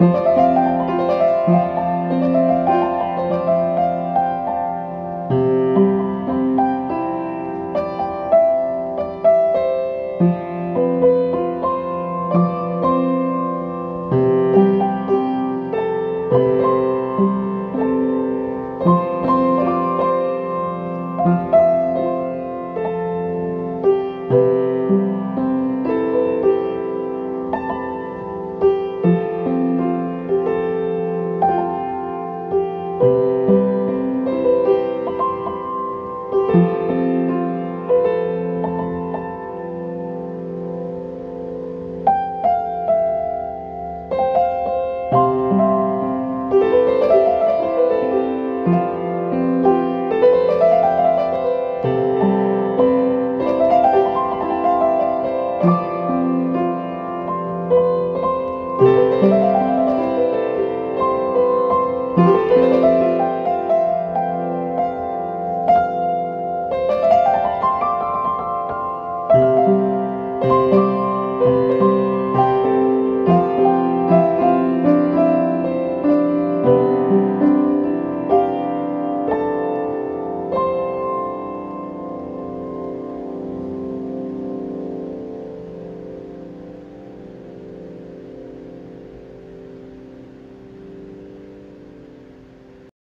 Música